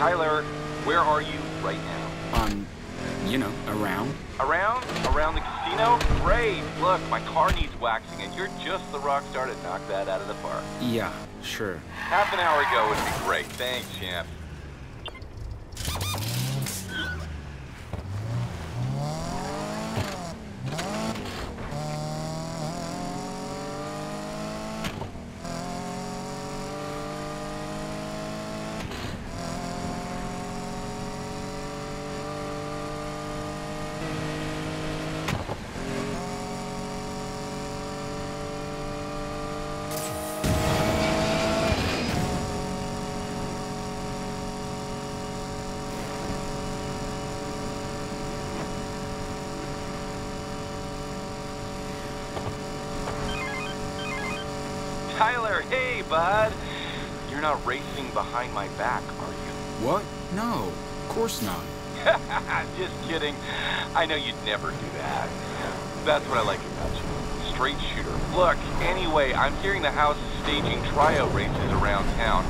Tyler, where are you right now? Um, you know, around. Around? Around the casino? Great! Look, my car needs waxing, and you're just the rock star to knock that out of the park. Yeah, sure. Half an hour ago would be great. Thanks, champ. Tyler, hey, bud. You're not racing behind my back, are you? What? No, of course not. Just kidding. I know you'd never do that. That's what I like about you. Straight shooter. Look, anyway, I'm hearing the house is staging tryout races around town.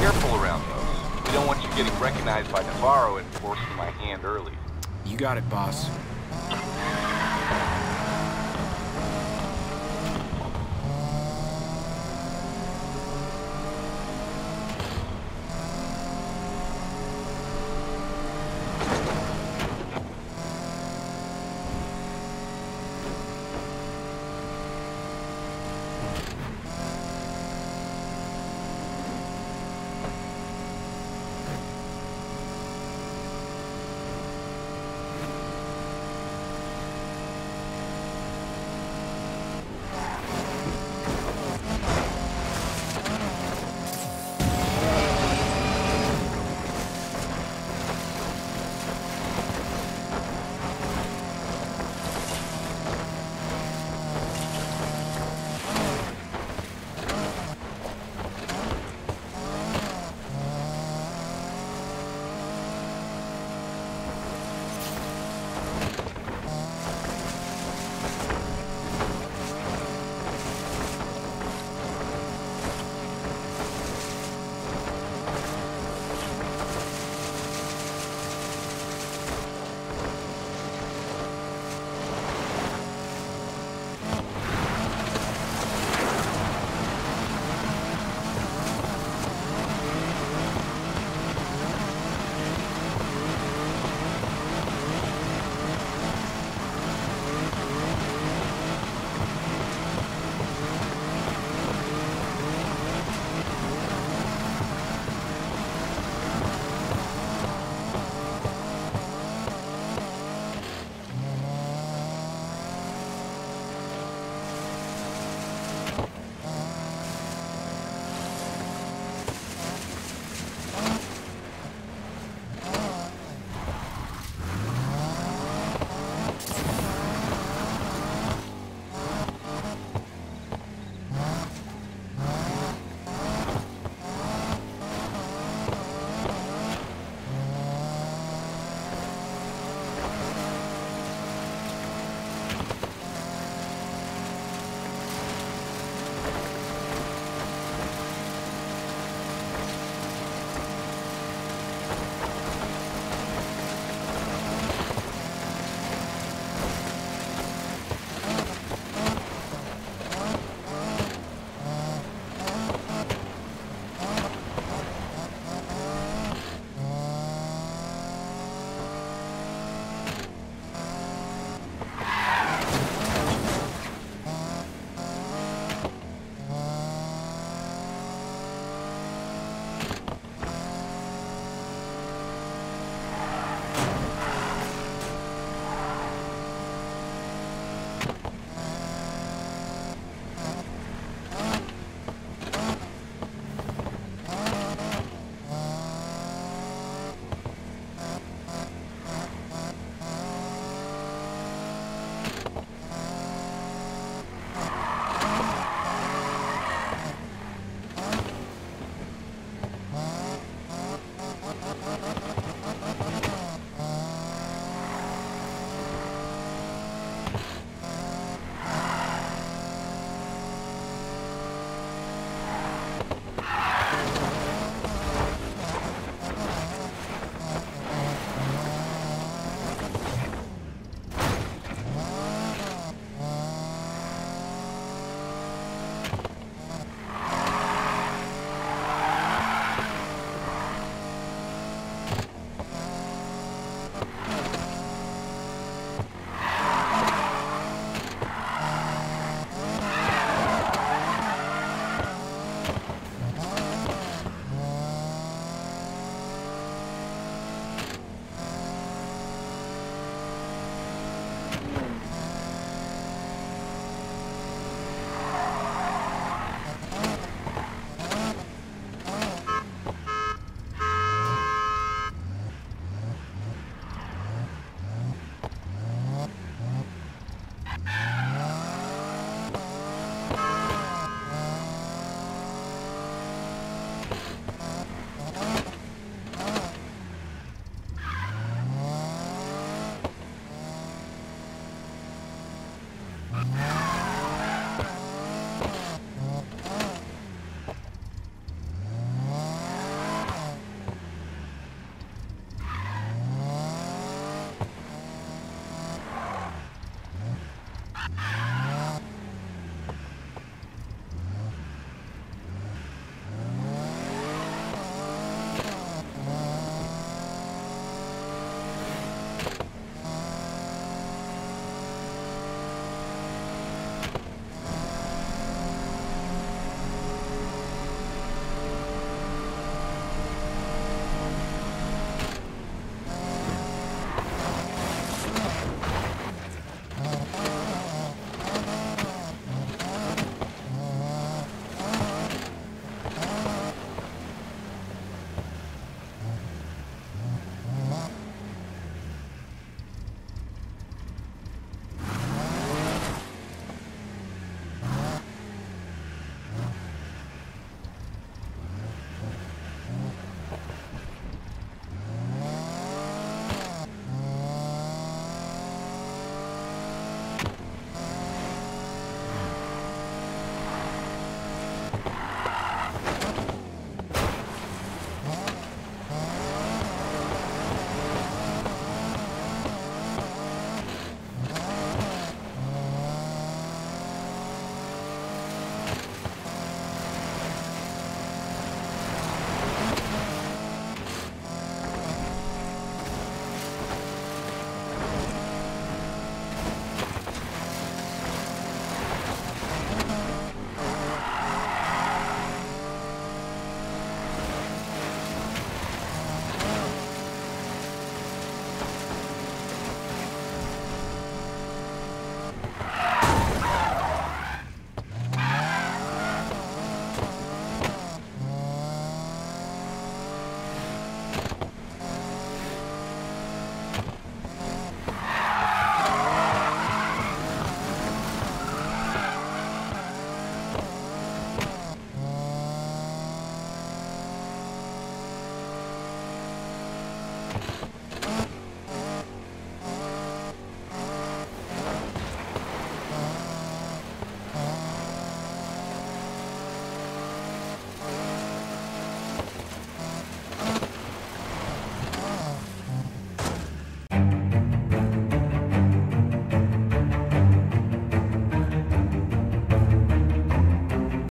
Careful around those. We don't want you getting recognized by Navarro and forcing my hand early. You got it, boss.